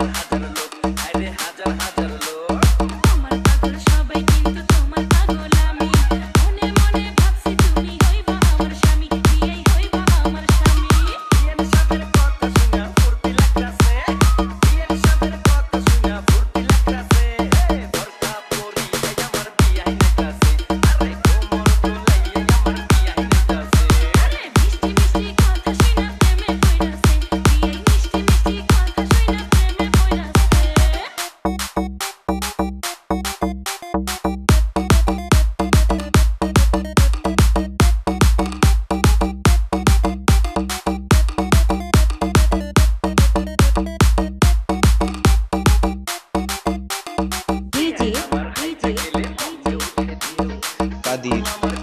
and Adi.